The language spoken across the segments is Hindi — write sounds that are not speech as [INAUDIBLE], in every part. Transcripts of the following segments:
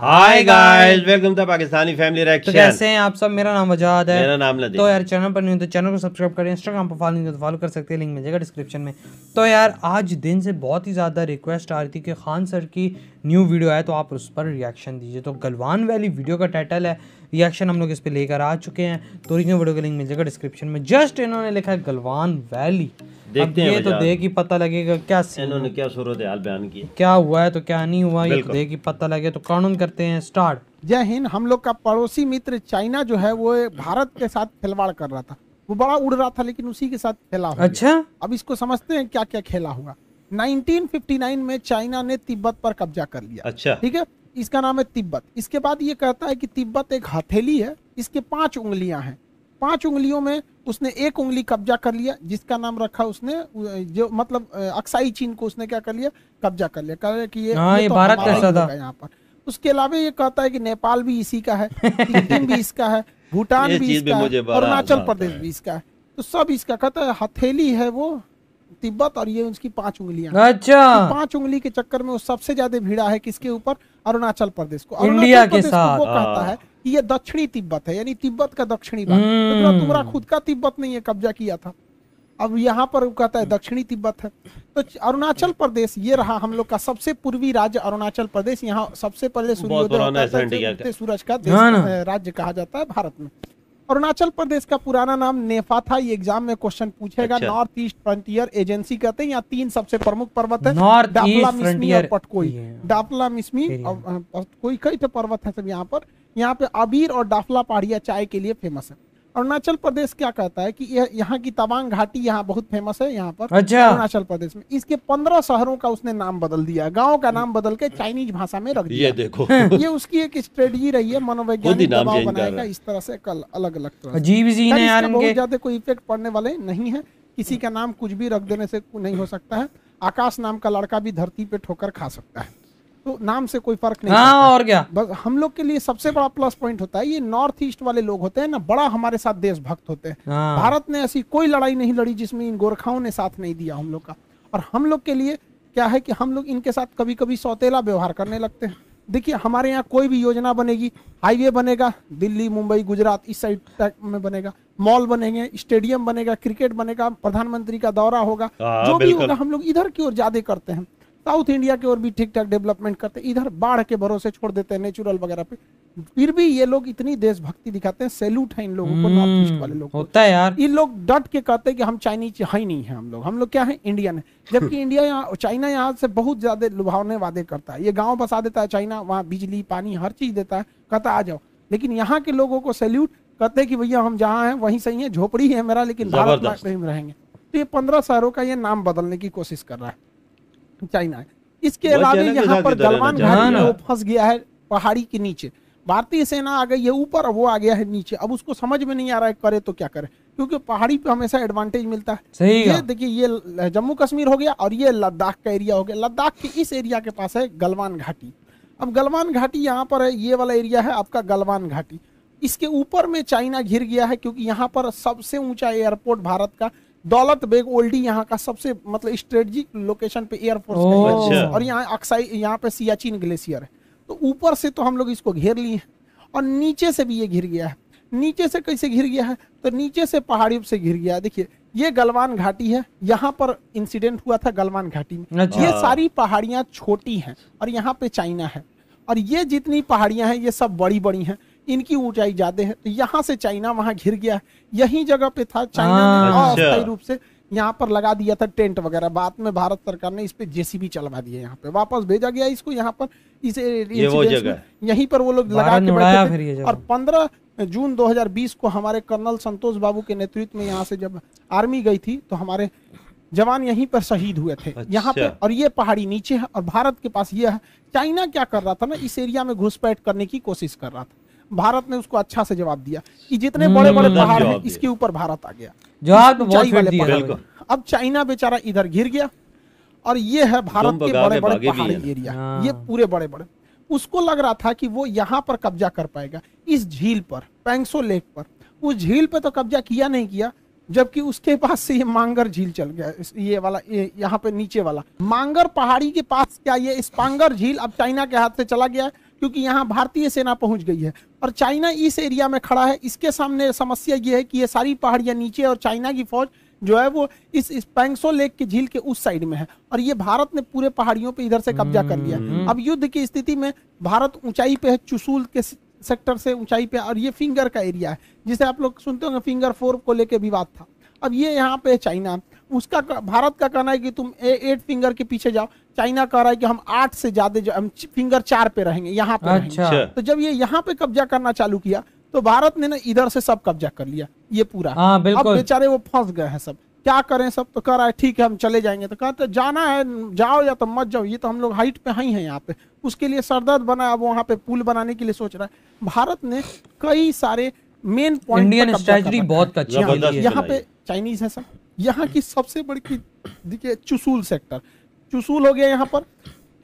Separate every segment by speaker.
Speaker 1: Hi guys welcome to Pakistani family
Speaker 2: तो कैसे हैं आप सब? मेरा नाम वजाद है।
Speaker 1: मेरा नाम
Speaker 2: तो यार चैनल पर नहीं तो चैनल को सब्सक्राइब करें इंस्टाग्राम पर फॉलो नहीं तो फॉलो कर सकते हैं लिंक मिल जाएगा डिस्क्रिप्शन में। तो यार आज दिन से बहुत ही ज़्यादा रिक्वेस्ट आ रही थी कि खान सर की न्यू वीडियो आए तो आप उस पर रिएक्शन दीजिए। तो गलवान वैली वीडियो का टाइटल है। रिएक्शन हम लोग इस पर लेकर आ चुके हैं। तो ओरिजिनल वीडियो का लिंक मिल जाएगा डिस्क्रिप्शन में। जस्ट इन्होंने लिखा है गलवान वैली
Speaker 1: देखते हैं
Speaker 2: ये तो देख ही पता लगेगा क्या
Speaker 1: इन्होंने क्या सूरत हाल बयान की
Speaker 2: क्या हुआ है तो क्या नहीं हुआ ये तो देख ही पता लगे तो कानून करते हैं स्टार्ट।
Speaker 3: जय हिंद हम लोग का पड़ोसी मित्र चाइना जो है वो भारत के साथ खिलवाड़ कर रहा था। वो बड़ा उड़ रहा था लेकिन उसी के साथ खेला हुआ
Speaker 2: अच्छा।
Speaker 3: अब इसको समझते हैं क्या क्या खेला हुआ 1959 में चाइना ने तिब्बत पर कब्जा कर लिया।
Speaker 1: अच्छा।
Speaker 3: ठीक है? इसका नाम है तिब्बत। इसके बाद ये कहता है कि तिब्बत एक हथेली है इसके पाँच उंगलियाँ हैं। पाँच उंगलियों में उसने एक उंगली कब्जा कर लिया जिसका नाम रखा उसने जो मतलब अक्साई चीन को उसने क्या कर लिया? कब्जा कर लिया। कह रहे कि ये
Speaker 2: हाँ, ये
Speaker 3: तो
Speaker 2: भारत कैसा था?
Speaker 3: यहाँ पर। उसके अलावा ये कहता है कि नेपाल भी इसी का है सिक्किम भी इसका है भूटान भी इसका है अरुणाचल प्रदेश भी इसका है। तो सब इसका कहता है हथेली है वो तिब्बत और ये उसकी पाँच उंगलियाँ।
Speaker 2: अच्छा।
Speaker 3: तो पाँच उंगली के चक्कर में वो सबसे ज़्यादा भिड़ा है किसके ऊपर? अरुणाचल प्रदेश को।
Speaker 2: इंडिया
Speaker 3: अरुणाचल
Speaker 2: के
Speaker 3: प्रदेश को
Speaker 2: साथ।
Speaker 3: वो कहता है कि ये दक्षिणी तिब्बत है यानी तिब्बत का दक्षिणी भाग। तो तुम्हारा- तुम्हारा खुद का तिब्बत नहीं है कब्जा किया था। अब यहाँ पर वो कहता है दक्षिणी तिब्बत है। तो अरुणाचल प्रदेश ये रहा हम लोग का सबसे पूर्वी राज्य अरुणाचल प्रदेश। यहाँ सबसे पहले सूर्योदय सूरज का देश
Speaker 2: हाँ
Speaker 3: राज्य कहा जाता है भारत में। अरुणाचल प्रदेश का पुराना नाम नेफा था ये एग्ज़ाम में क्वेश्चन पूछेगा।
Speaker 1: अच्छा।
Speaker 3: नॉर्थ ईस्ट फ्रंटियर एजेंसी कहते हैं यहाँ तीन सबसे प्रमुख पर्वत है। डापला मिस्मी और पटकोई। डापला मिस्मी और अ, कोई कई तो पर्वत है सब यहाँ पर। यहाँ पे अबीर और डाफला पहाड़िया चाय के लिए फ़ेमस है। अरुणाचल प्रदेश क्या कहता है कि यह यहाँ की तवांग घाटी यहाँ बहुत फ़ेमस है यहाँ पर।
Speaker 2: अच्छा।
Speaker 3: अरुणाचल प्रदेश में। इसके पंद्रह शहरों का उसने नाम बदल दिया है। गाँव का नाम बदल के चाइनीज़ भाषा में रख दिया
Speaker 1: ये देखो। [LAUGHS]
Speaker 3: ये उसकी एक स्ट्रेटजी रही है मनोवैज्ञानिक दबाव बनाएगा इस तरह से कल अलग अलग तरह
Speaker 2: अजीब
Speaker 3: बहुत ज़्यादा कोई इफ़ेक्ट पड़ने वाले नहीं है। किसी का नाम कुछ भी रख देने से नहीं हो सकता है। आकाश नाम का लड़का भी धरती पे ठोकर खा सकता है। तो नाम से कोई फ़र्क नहीं
Speaker 2: हाँ और क्या?
Speaker 3: बस हम लोग के लिए सबसे बड़ा प्लस पॉइंट होता है ये नॉर्थ ईस्ट वाले लोग होते हैं ना बड़ा हमारे साथ देशभक्त होते हैं।
Speaker 2: हाँ।
Speaker 3: भारत ने ऐसी कोई लड़ाई नहीं लड़ी जिसमें इन गोरखाओं ने साथ नहीं दिया हम लोग का। और हम लोग के लिए क्या है कि हम लोग इनके साथ कभी कभी सौतेला व्यवहार करने लगते हैं। देखिए हमारे यहाँ कोई भी योजना बनेगी हाईवे बनेगा दिल्ली मुंबई गुजरात इस साइड तक में बनेगा मॉल बनेंगे स्टेडियम बनेगा क्रिकेट बनेगा प्रधानमंत्री का दौरा होगा
Speaker 1: हाँ,
Speaker 3: जो भी होगा हम लोग इधर की ओर ज़्यादा करते हैं। साउथ इंडिया की ओर भी ठीक ठाक डेवलपमेंट करते हैं इधर बाढ़ के भरोसे छोड़ देते हैं नेचुरल वगैरह पे। फिर भी ये लोग इतनी देशभक्ति दिखाते हैं सैल्यूट है इन लोगों को नॉर्थ ईस्ट वाले लोग
Speaker 2: होता है यार।
Speaker 3: ये लोग डट के कहते हैं कि हम चाइनीज़ है ही नहीं है हम लोग। हम लोग क्या है? इंडियन है। जबकि [LAUGHS] इंडिया यहाँ चाइना यहाँ से बहुत ज़्यादा लुभावने वादे करता है। ये गाँव बसा देता है चाइना वहाँ बिजली पानी हर चीज़ देता है। कहता आ जाओ। लेकिन यहाँ के लोगों को सैल्यूट कहते हैं कि भैया हम जहाँ हैं वहीं सही है झोपड़ी है मेरा लेकिन भारत में रहेंगे। तो ये पंद्रह शहरों का ये नाम बदलने की कोशिश कर रहा है। चाइना है। इसके अलावा यहाँ पर गलवान घाटी
Speaker 2: है
Speaker 3: में वो फंस गया है पहाड़ी के नीचे। भारतीय सेना आ गई है ऊपर वो आ गया है नीचे। अब उसको समझ में नहीं आ रहा है करे तो क्या करे। क्योंकि पहाड़ी पे हमेशा एडवांटेज मिलता है।
Speaker 2: सही
Speaker 3: ये देखिए ये जम्मू कश्मीर हो गया और ये लद्दाख का एरिया हो गया। लद्दाख के इस एरिया के पास है गलवान घाटी। अब गलवान घाटी यहाँ पर है ये वाला एरिया है आपका गलवान घाटी। इसके ऊपर में चाइना घिर गया है क्योंकि यहाँ पर सबसे ऊँचा एयरपोर्ट भारत का। दौलत बेग ओल्डी यहाँ का सबसे मतलब स्ट्रेटजिक लोकेशन पे एयरफोर्स है।
Speaker 1: अच्छा।
Speaker 3: और यहाँ अक्साई यहाँ पे सियाचिन ग्लेशियर है। तो ऊपर से तो हम लोग इसको घेर लिए हैं और नीचे से भी ये घिर गया है। नीचे से कैसे घिर गया है? तो नीचे से पहाड़ियों से घिर गया। है देखिए ये गलवान घाटी है। यहाँ पर इंसिडेंट हुआ था गलवान घाटी में।
Speaker 2: अच्छा।
Speaker 3: ये सारी पहाड़ियाँ छोटी हैं और यहाँ पे चाइना है। और ये जितनी पहाड़ियाँ हैं ये सब बड़ी बड़ी हैं। इनकी ऊंचाई ज़्यादा है तो यहाँ से चाइना वहाँ घिर गया यही जगह पे था चाइना ने
Speaker 2: हाँ।
Speaker 3: अस्थायी
Speaker 1: अच्छा।
Speaker 3: रूप से यहाँ पर लगा दिया था टेंट वगैरह बाद में भारत सरकार ने इस पे जेसीबी चलवा दिए यहाँ पे वापस भेजा गया इसको यहाँ पर इस
Speaker 1: ये वो
Speaker 3: यहीं पर वो लोग लगा के बैठे थे। और 15 जून 2020 को हमारे कर्नल संतोष बाबू के नेतृत्व में यहाँ से जब आर्मी गई थी तो हमारे जवान यहीं पर शहीद हुए थे अच्छा। यहाँ पे। और ये पहाड़ी नीचे है और भारत के पास ये है चाइना क्या कर रहा था ना इस एरिया में घुसपैठ करने की कोशिश कर रहा था भारत ने उसको अच्छा से जवाब दिया कि जितने बड़े बड़े
Speaker 1: मतलब
Speaker 3: पहाड़ हैं इसके ऊपर भारत आ गया।
Speaker 2: जवाब तो।
Speaker 3: अब चाइना बेचारा इधर घिर गया और ये है भारत के बड़े बड़े पहाड़ी एरिया।
Speaker 2: हाँ।
Speaker 3: ये पूरे बड़े बड़े उसको लग रहा था कि वो यहाँ पर कब्जा कर पाएगा इस झील पर पैंगसो लेक पर। उस झील पे तो कब्जा किया नहीं किया जबकि उसके पास से ये मांगर झील चल गया ये वाला ये यहाँ पे नीचे वाला। मांगर पहाड़ी के पास क्या ये स्पांगर झील अब चाइना के हाथ से चला गया है? क्योंकि यहाँ भारतीय सेना पहुँच गई है। और चाइना इस एरिया में खड़ा है। इसके सामने समस्या ये है कि ये सारी पहाड़ियाँ नीचे और चाइना की फौज जो है वो इस, इस पैंगसो लेक के झील के उस साइड में है। और ये भारत ने पूरे पहाड़ियों पे इधर से कब्जा कर लिया। है। अब युद्ध की स्थिति में भारत ऊंचाई पे है चुसूल के सेक्टर से ऊंचाई पे और ये फिंगर का एरिया है जिसे आप लोग सुनते होंगे फिंगर फोर को लेके विवाद था। अब ये यहाँ पे चाइना। उसका भारत का कहना है कि तुम ए, एट फिंगर के पीछे जाओ। चाइना कह रहा है कि हम आठ से ज़्यादा जो- हम फिंगर चार पे रहेंगे यहाँ पे
Speaker 2: अच्छा।
Speaker 1: अच्छा।
Speaker 3: तो जब ये यहाँ पे कब्जा करना चालू किया तो भारत ने ना इधर से सब कब्जा कर लिया ये पूरा।
Speaker 2: हाँ,
Speaker 3: अब बेचारे वो फंस गए हैं सब। क्या करें सब? तो कह रहा है ठीक है हम चले जाएँगे। तो कहते जाना है जाओ या तो मत जाओ ये तो हम लोग हाइट पे ही हैं यहाँ पे। उसके लिए सरदर्द बना अब वहाँ पे पुल बनाने के लिए सोच रहा है। भारत ने कई सारे मेन पॉइंट
Speaker 2: इंडियन स्ट्रेटजी बहुत अच्छी
Speaker 3: यहाँ पे चाइनीज़ है सब। यहाँ की सबसे बड़ी की देखिए चुसूल सेक्टर चुसूल हो गया यहाँ पर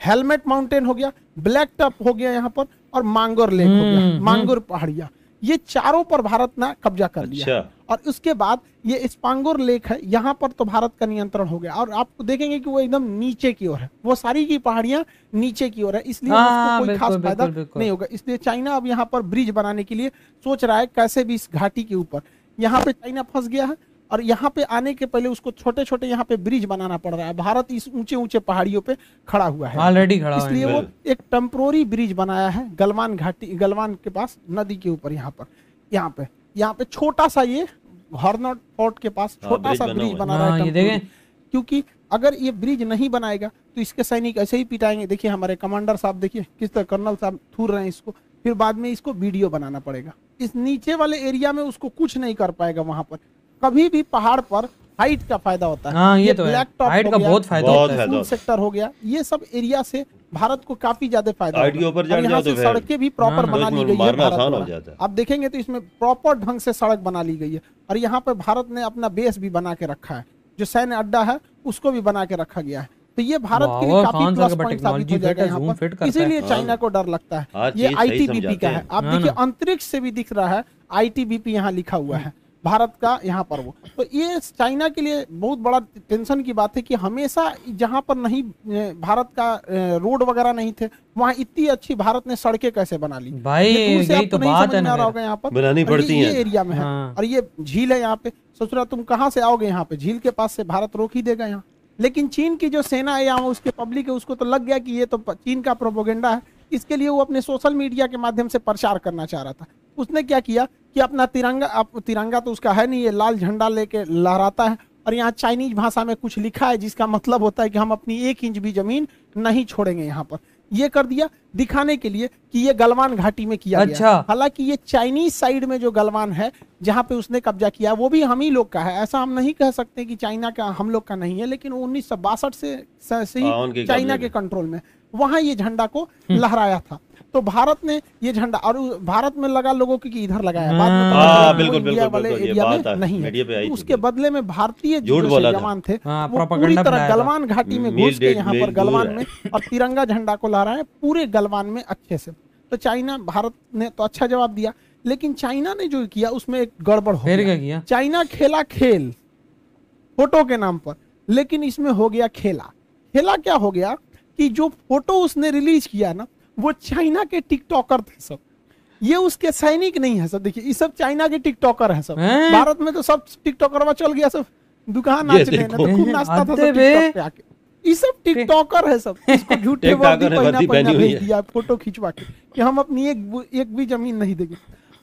Speaker 3: हेलमेट माउंटेन हो गया ब्लैक टॉप हो गया यहाँ पर और मांगोर लेक हो गया मांगोर पहाड़िया। ये चारों पर भारत ने कब्जा कर लिया।
Speaker 1: अच्छा।
Speaker 3: और उसके बाद ये स्पांगोर लेक है यहाँ पर तो भारत का नियंत्रण हो गया। और आप देखेंगे कि वो एकदम नीचे की ओर है। वो सारी की पहाड़ियाँ नीचे की ओर है इसलिए
Speaker 2: हाँ,
Speaker 3: उसको कोई खास फ़ायदा। नहीं होगा। इसलिए चाइना अब यहाँ पर ब्रिज बनाने के लिए सोच रहा है कैसे भी इस घाटी के ऊपर। यहाँ पे चाइना फंस गया है और यहाँ पे आने के पहले उसको छोटे छोटे यहाँ पे ब्रिज बनाना पड़ रहा है। भारत इस ऊँचे ऊँचे पहाड़ियों पे खड़ा हुआ है।
Speaker 2: ऑलरेडी खड़ा है।
Speaker 3: इसलिए वो एक टेम्प्रोरी ब्रिज बनाया है गलवान घाटी गलवान के पास नदी के ऊपर यहाँ पर। यहाँ पे यहाँ पे छोटा सा ये हॉर्नट फोर्ट के पास छोटा सा ब्रिज। बना रहा
Speaker 2: हाँ,
Speaker 3: है
Speaker 2: ये
Speaker 3: temporary।
Speaker 2: देखें।
Speaker 3: क्योंकि अगर ये ब्रिज नहीं बनाएगा तो इसके सैनिक ऐसे ही पिटाएँगे। देखिए हमारे कमांडर साहब देखिए किस तरह कर्नल साहब थूर रहे हैं इसको। फिर बाद में इसको वीडियो बनाना पड़ेगा। इस नीचे वाले एरिया में उसको कुछ नहीं कर पाएगा वहाँ पर। कभी भी पहाड़ पर हाइट का फ़ायदा होता है।
Speaker 2: हाँ, ये तो है।
Speaker 3: black top
Speaker 2: हाइट का बहुत फ़ायदा
Speaker 1: बहुत
Speaker 2: होता है।
Speaker 1: है।
Speaker 3: सेक्टर हो गया। ये सब एरिया से भारत को काफ़ी ज़्यादा फ़ायदा
Speaker 1: हाइट के ऊपर
Speaker 3: यहाँ से
Speaker 1: तो
Speaker 3: सड़कें भी प्रॉपर
Speaker 2: हाँ,
Speaker 3: बना
Speaker 1: तो
Speaker 3: ली गई है
Speaker 1: मारना
Speaker 3: भारत
Speaker 1: आसान हो
Speaker 3: द्वारा।
Speaker 1: जाता है।
Speaker 3: आप देखेंगे तो इसमें प्रॉपर ढंग से सड़क बना ली गई है। और यहाँ पर भारत ने अपना बेस भी बना के रखा है। जो सैन्य अड्डा है उसको भी बना के रखा गया है। तो ये भारत के लिए काफ़ी प्लस पॉइंट साबित हो जाएगा यहाँ पर। इसीलिए
Speaker 1: हाँ।
Speaker 3: चाइना को डर लगता है। ये आईटीबीपी का है। आप
Speaker 2: हाँ
Speaker 3: देखिए अंतरिक्ष से भी दिख रहा है। आईटीबीपी यहाँ लिखा हुआ है। भारत का यहाँ पर वो। तो ये चाइना के लिए बहुत बड़ा टेंशन की बात है कि हमेशा जहाँ पर नहीं भारत का रोड वगैरह नहीं थे वहाँ इतनी अच्छी भारत ने सड़कें कैसे बना ली?
Speaker 2: भाई,
Speaker 3: ये दूर से
Speaker 2: यही तो
Speaker 3: नहीं
Speaker 2: बात
Speaker 3: समझ
Speaker 2: है
Speaker 3: में आ रहा होगा यहाँ पर।
Speaker 1: बनानी पड़ती
Speaker 3: ये एरिया में है।
Speaker 2: हाँ।
Speaker 3: और ये झील है यहाँ पे। सोच रहा तुम कहाँ से आओगे यहाँ पे? झील के पास से भारत रोक ही देगा यहाँ। लेकिन चीन की जो सेना है यहाँ उसके पब्लिक है उसको तो लग गया कि ये तो चीन का प्रोपोगेंडा है। इसके लिए वो अपने सोशल मीडिया के माध्यम से प्रचार करना चाह रहा था। उसने क्या किया कि अपना तिरंगा आप तिरंगा तो उसका है नहीं ये लाल झंडा लेके लहराता है और यहाँ चाइनीज़ भाषा में कुछ लिखा है जिसका मतलब होता है कि हम अपनी एक इंच भी ज़मीन नहीं छोड़ेंगे यहाँ पर। ये कर दिया दिखाने के लिए कि ये गलवान घाटी में किया
Speaker 2: अच्छा।
Speaker 3: है। हालाँकि ये चाइनीज़ साइड में जो गलवान है जहाँ पे उसने कब्जा किया वो भी हम ही लोग का है। ऐसा हम नहीं कह सकते कि चाइना का हम लोग का नहीं है लेकिन उन्नीस सौ बासठ से से,
Speaker 1: हाँ,
Speaker 3: ही चाइना के कंट्रोल में वहाँ ये झंडा को लहराया था। तो भारत ने ये झंडा और भारत में लगा लोगों की इधर लगाया बाद में पता
Speaker 1: हाँ, बिल्कुल, बिल्कुल,
Speaker 3: वाले
Speaker 1: बिल्कुल, ये
Speaker 3: एरिया में नहीं है।
Speaker 1: थी
Speaker 3: उसके बदले में भारतीय। जवान थे
Speaker 2: हाँ,
Speaker 3: वो पूरी तरह गलवान घाटी में घुस के यहाँ पर गलवान में और तिरंगा झंडा को लहराया पूरे गलवान में अच्छे से। तो चाइना भारत ने तो अच्छा जवाब दिया लेकिन चाइना ने जो किया उसमें एक गड़बड़ हो गया। चाइना खेला खेल फ़ोटो के नाम पर लेकिन इसमें हो गया खेला। खेला क्या हो गया कि जो फ़ोटो उसने रिलीज़ किया ना वो चाइना के टिकटॉकर थे सब। ये उसके सैनिक नहीं है सब। देखिए ये सब चाइना के टिकटॉकर है सब।
Speaker 2: हैं?
Speaker 3: भारत में तो सब टिकटॉकर चल गया सब। दुकान ना तो खूब नाचता था सब पे आके। ये सब टिकटॉकर है सब। [LAUGHS] इसको झूठे वर्दी पहना पहना भेज दिया फ़ोटो खिंचवा के। कि हम अपनी एक एक भी ज़मीन नहीं देंगे।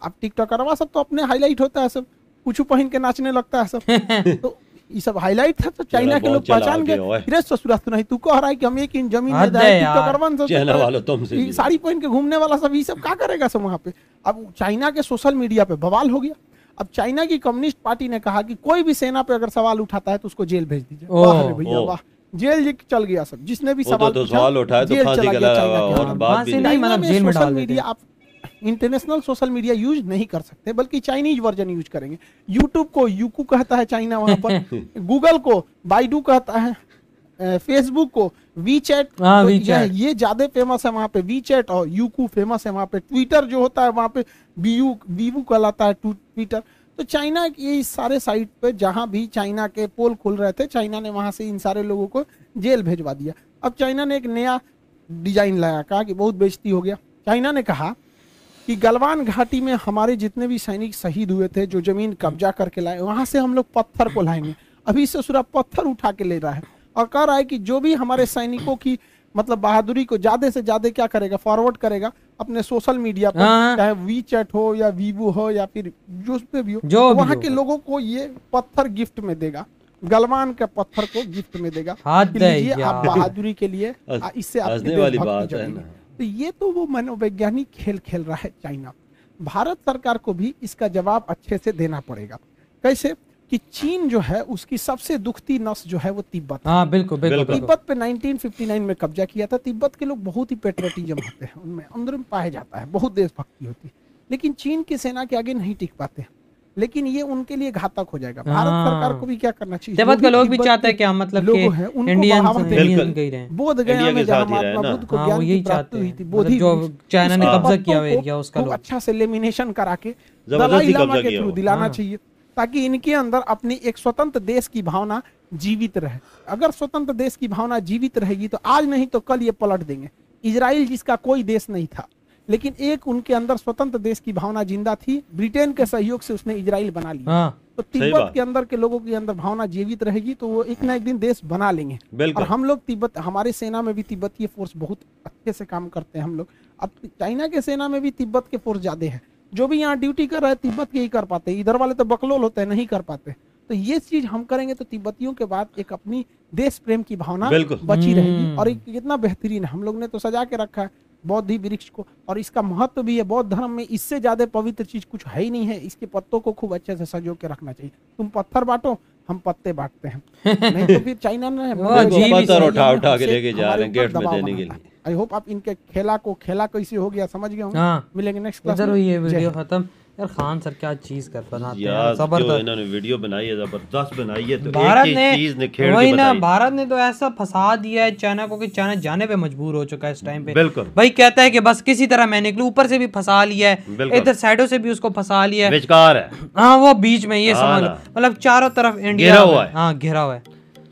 Speaker 3: अब टिकटॉकरवा सब तो अपने हाईलाइट होता है सब। कुछ पहन के नाचने लगता है सब। [LAUGHS] तो ये सब हाईलाइट था तो चाइना के लोग पहचान गए। रे ससुरा तू नहीं तू कह रहा है कि हम एक इंच ज़मीन दे
Speaker 2: यार।
Speaker 3: टिकटॉकरवन सब
Speaker 1: चाइना वालों तुमसे
Speaker 3: ये साड़ी पहन के घूमने वाला सब ये सब क्या करेगा सब वहाँ पे? अब चाइना के सोशल मीडिया पे बवाल हो गया। अब चाइना की कम्युनिस्ट पार्टी ने कहा कि कोई भी सेना पे अगर सवाल उठाता है तो उसको जेल भेज दीजिए। वाह भैया वाह। जेल चल गया सब। जिसने भी
Speaker 1: तो-
Speaker 3: सवाल
Speaker 1: तो
Speaker 3: पूछा,
Speaker 1: सवाल उठाए तो
Speaker 3: जेल
Speaker 1: फांसी
Speaker 3: चला
Speaker 1: का
Speaker 3: गया
Speaker 1: लगा और बात भी
Speaker 2: नहीं, मतलब जेल में
Speaker 3: सोशल
Speaker 2: डाल
Speaker 3: मीडिया आप इंटरनेशनल सोशल मीडिया यूज़ नहीं कर सकते बल्कि चाइनीज़ वर्जन यूज़ करेंगे। यूट्यूब को यूकू कहता है चाइना वहाँ पर [LAUGHS] गूगल को बाइडू कहता है फेसबुक को वी चैट
Speaker 2: हाँ, WeChat।
Speaker 3: ये ज़्यादा फ़ेमस है वहाँ पे वी चैट और यूकू फ़ेमस है वहाँ पे। ट्विटर जो होता है वहाँ पे बीयू वीवू कहलाता है ट्विटर तो चाइना इस सारे साइट पे जहाँ भी चाइना के पोल खुल रहे थे चाइना ने वहाँ से इन सारे लोगों को जेल भेजवा दिया। अब चाइना ने एक नया डिज़ाइन लाया कहा कि बहुत बेजती हो गया। चाइना ने कहा कि गलवान घाटी में हमारे जितने भी सैनिक शहीद हुए थे जो ज़मीन कब्जा करके लाए वहाँ से हम लोग पत्थर को लाएँगे। अभी ससुरा पत्थर उठा के ले रहा है और कह रहा है कि जो भी हमारे सैनिकों की मतलब बहादुरी को ज़्यादा से ज़्यादा क्या करेगा फॉरवर्ड करेगा अपने सोशल मीडिया पर
Speaker 2: हाँ।
Speaker 3: चाहे वी चैट हो या वीवो हो या फिर जो उस पे भी हो
Speaker 2: जो
Speaker 3: तो
Speaker 2: भी
Speaker 3: वहाँ के लोगों को ये पत्थर गिफ्ट में देगा। गलवान के पत्थर को गिफ्ट में देगा।
Speaker 2: है
Speaker 3: आप बहादुरी के लिए इससे आपकी
Speaker 1: हंसने वाली बात है ना।
Speaker 3: तो ये तो वो मनोवैज्ञानिक खेल खेल रहा है चाइना। भारत सरकार को भी इसका जवाब अच्छे से देना पड़ेगा। कैसे? कि चीन जो है उसकी सबसे दुखती नस जो है वो तिब्बत हाँ।
Speaker 2: बिल्कुल बिल्कुल
Speaker 1: बिल्कुल।
Speaker 2: बिल्कुल।
Speaker 3: तिब्बत पे 1959 में कब्जा किया था। तिब्बत के लोग बहुत ही पेट्रियटिज्म होते हैं। उनमें अंदर में पाया जाता है। बहुत देशभक्ति होती है। लेकिन चीन की सेना के आगे नहीं टिक पाते। हैं लेकिन ये उनके लिए घातक हो जाएगा। भारत
Speaker 2: हाँ।
Speaker 3: सरकार को भी क्या करना चाहिए?
Speaker 2: तिब्बत के लोग भी चाहते हैं
Speaker 3: के
Speaker 2: कि हम मतलब
Speaker 3: लोग हैं,
Speaker 2: इंडियन हैं
Speaker 3: बोध गया में जहाँ
Speaker 1: साथ ही रहे
Speaker 3: महात्मा बुद्ध को
Speaker 2: हाँ,
Speaker 3: ज्ञान की प्राप्ति हुई थी
Speaker 2: मतलब
Speaker 3: बोधि
Speaker 2: जो चाइना ने कब्जा किया हुआ एरिया उसका
Speaker 3: अच्छा से लेमिनेशन करा के दलाई लामा के थ्रू दिलाना
Speaker 2: हाँ।
Speaker 3: चाहिए ताकि इनके अंदर अपनी एक स्वतंत्र देश की भावना जीवित रहे। अगर स्वतंत्र देश की भावना जीवित रहेगी तो आज नहीं तो कल ये पलट देंगे। इसराइल जिसका कोई देश नहीं था लेकिन एक उनके अंदर स्वतंत्र देश की भावना ज़िंदा थी। ब्रिटेन के सहयोग से उसने इजराइल बना लिया।
Speaker 2: हाँ।
Speaker 3: तो तिब्बत के अंदर के लोगों के अंदर भावना जीवित रहेगी तो वो एक ना एक दिन देश बना लेंगे। और हम लोग तिब्बत हमारे सेना में भी तिब्बतीय फोर्स बहुत अच्छे से काम करते हैं हम लोग। अब चाइना के सेना में भी तिब्बत के फोर्स ज़्यादा है। जो भी यहाँ ड्यूटी कर रहे हैं तिब्बत के ही कर पाते हैं। इधर वाले तो बकलोल होते हैं नहीं कर पाते। तो ये चीज़ हम करेंगे तो तिब्बतियों के बाद एक अपनी देश प्रेम की भावना बची रहेगी।
Speaker 2: हम्म।
Speaker 3: और एक कितना बेहतरीन है। हम लोग ने तो सजा के रखा है। बौद्धि वृक्ष को और इसका महत्व भी है बौद्ध धर्म में इससे ज़्यादा पवित्र चीज़ कुछ है ही नहीं है। इसके पत्तों को खूब अच्छे से सजो के रखना चाहिए। तुम पत्थर बांटो हम पत्ते बांटते हैं। [LAUGHS] नहीं तो फिर चाइना ने
Speaker 1: पत्थर उठा उठा के लेके जा रहे हैं गेट में देने के लिए।
Speaker 3: आई होप आप इनके खेला को खेला कैसे हो गया समझ गए
Speaker 2: हाँ।
Speaker 3: मिलेंगे नेक्स्ट क्लास
Speaker 2: ये वीडियो खत्म। यार खान सर क्या चीज़ कर बनाते हैं?
Speaker 1: यार
Speaker 2: ज़बरदस्त
Speaker 1: इन्होंने वीडियो बनाई है ज़बरदस्त बनाई है तो
Speaker 2: भारत
Speaker 1: एक
Speaker 2: ने
Speaker 1: चीज़ ने खेल
Speaker 2: वही ना भारत ने तो ऐसा फंसा दिया है चाइना को कि चाइना जाने पे मजबूर हो चुका है इस टाइम पे।
Speaker 1: बिल्कुल।
Speaker 2: भाई कहता है कि बस किसी तरह मैं निकलू ऊपर से भी फंसा लिया है इधर साइडों से भी उसको फंसा लिया है।
Speaker 1: हाँ।
Speaker 2: वो बीच में ये
Speaker 1: हाँ
Speaker 2: समझ लो मतलब चारों तरफ़ इंडिया
Speaker 1: हुआ है।
Speaker 2: हाँ घेरा हुआ है।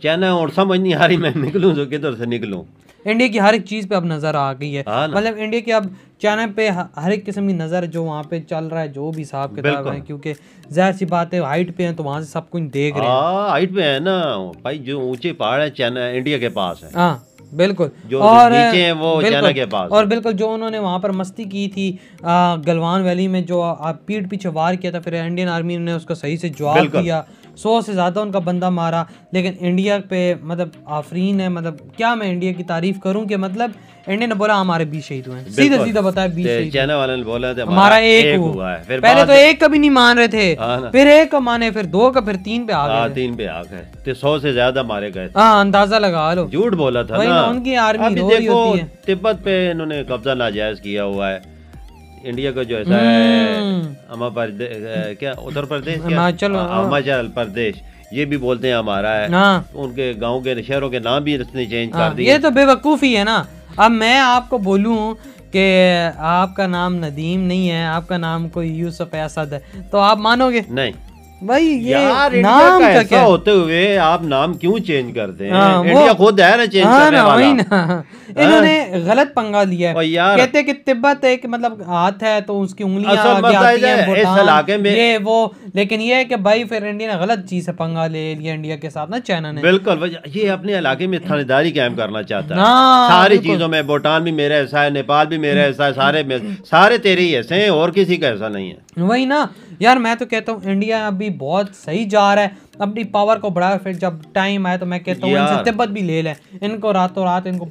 Speaker 1: चाइना और समझ नहीं आ रही मैं निकलूं तो किधर से निकलूं?
Speaker 2: इंडिया की हर एक चीज़ पे अब नज़र आ गई है।
Speaker 1: हाँ
Speaker 2: मतलब इंडिया की अब चाइना पे हर एक किस्म की नज़र जो वहाँ पे चल रहा है जो भी हिसाब किताब। है क्योंकि ज़ाहिर सी बात है हाइट पे है तो वहाँ से सब कुछ देख रहे हैं।
Speaker 1: हाँ हाइट पे है ना। भाई जो ऊँचे पहाड़ है चाइना इंडिया के पास है।
Speaker 2: हाँ बिल्कुल।
Speaker 1: जो
Speaker 2: और
Speaker 1: नीचे हैं वो
Speaker 2: बिल्कुल,
Speaker 1: चाइना के पास
Speaker 2: और बिल्कुल जो उन्होंने वहाँ पर मस्ती की थी आ, गलवान वैली में जो पीठ पीछे वार किया था फिर इंडियन आर्मी ने उसका सही से जवाब। दिया। सौ से ज़्यादा उनका बंदा मारा। लेकिन इंडिया पे मतलब आफरीन है मतलब क्या मैं इंडिया की तारीफ़ करूँ कि मतलब इंडिया ने बोला हमारे बीस शहीद हुए हैं। सीधा सीधा बताया बीस
Speaker 1: चाइना वाले ने बोला था
Speaker 2: हमारा एक,
Speaker 1: हुआ। है
Speaker 2: पहले तो एक कभी नहीं मान रहे थे
Speaker 1: हाँ
Speaker 2: फिर एक का माने फिर दो का फिर तीन पे आ
Speaker 1: हाँ
Speaker 2: गए
Speaker 1: तीन पे आ गए। तो सौ से ज़्यादा मारे गए
Speaker 2: हाँ अंदाज़ा लगा लो।
Speaker 1: झूठ बोला था ना।
Speaker 2: उनकी आर्मी
Speaker 1: देखो तिब्बत पे इन्होंने कब्जा नाजायज किया हुआ है। इंडिया का जो ऐसा है
Speaker 2: हम्म।
Speaker 1: प्रदेश क्या उत्तर प्रदेश
Speaker 2: हिमाचल,
Speaker 1: हाँ,
Speaker 2: हाँ।
Speaker 1: हिमाचल प्रदेश। ये भी बोलते हैं हमारा है।
Speaker 2: ना।
Speaker 1: उनके गाँव के शहरों के नाम भी इसने चेंज
Speaker 2: हाँ,
Speaker 1: कर दिए।
Speaker 2: ये तो बेवकूफ़ी है ना। अब मैं आपको बोलूँ कि आपका नाम नदीम नहीं है आपका नाम कोई यूसुफ असद है। तो आप मानोगे?
Speaker 1: नहीं।
Speaker 2: भाई ये
Speaker 1: यार
Speaker 2: नाम
Speaker 1: का
Speaker 2: का क्या?
Speaker 1: होते हुए आप नाम क्यों चेंज करते हैं?
Speaker 2: हाँ,
Speaker 1: इंडिया खुद है ना चेंज
Speaker 2: हाँ
Speaker 1: करने
Speaker 2: ना
Speaker 1: वाला।
Speaker 2: ना। इन्होंने गलत पंगा लिया है।
Speaker 1: यार-
Speaker 2: कहते हैं कि तिब्बत एक मतलब हाथ है तो उसकी उंगलियाँ
Speaker 1: ये इस इलाके में-
Speaker 2: ये वो। लेकिन ये है कि भाई फिर इंडिया ने गलत चीज़ से पंगा ले लिया इंडिया के साथ ना चाइना ने।
Speaker 1: बिल्कुल ये अपने इलाके में थानेदारी कायम करना चाहता है।
Speaker 2: हाँ,
Speaker 1: सारी चीज़ों में भूटान भी मेरा ऐसा है नेपाल भी मेरा ऐसा है सारे सारे तेरे ही ऐसे हैं और किसी का ऐसा नहीं है।
Speaker 2: वही ना यार मैं तो कहता हूँ इंडिया अभी बहुत सही जा रहा है। अपनी पावर को बढ़ा फिर जब टाइम आए तो मैं कहता हूँ इनसे तिब्बत भी ले लें। इनको रातों रात इनको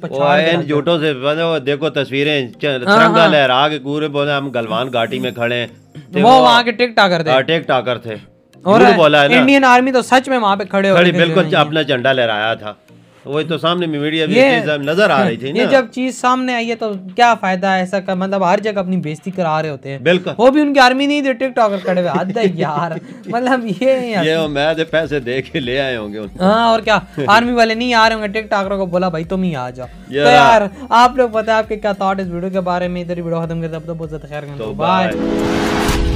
Speaker 1: इन झूठों से देखो तस्वीरें
Speaker 2: हाँ,
Speaker 1: तिरंगा
Speaker 2: हाँ।
Speaker 1: लहरा के पूरे बोले हम गलवान घाटी में खड़े हैं।
Speaker 2: वो वहाँ के टिक टाकर थे।
Speaker 1: अटैक टाकर थे।
Speaker 2: और
Speaker 1: बोला
Speaker 2: इंडियन आर्मी तो सच में वहाँ पे खड़े हो
Speaker 1: बिल्कुल अपना झंडा लहराया था। वही तो सामने में मीडिया भी
Speaker 2: ये-
Speaker 1: नज़र आ रही थी
Speaker 2: ये
Speaker 1: ना।
Speaker 2: जब चीज़ सामने आई है तो क्या फ़ायदा है ऐसा कर? मतलब हर जगह अपनी बेइज्जती करा रहे होते हैं।
Speaker 1: बिल्कुल।
Speaker 2: वो भी उनकी आर्मी नहीं थी टिकटॉकर खड़े हुए [LAUGHS] यार। मतलब ये यार।
Speaker 1: ये मैं तो पैसे दे के ले आए होंगे
Speaker 2: हाँ और क्या? आर्मी वाले नहीं आ रहे होंगे टिकटॉकरों को बोला भाई तुम ही आ जाओ।
Speaker 1: यार।
Speaker 2: तो यार आप लोग पता है आपके क्या थॉट इस वीडियो के बारे में? इधर वीडियो खत्म करते तो बहुत ज़्यादा खैर
Speaker 1: बाय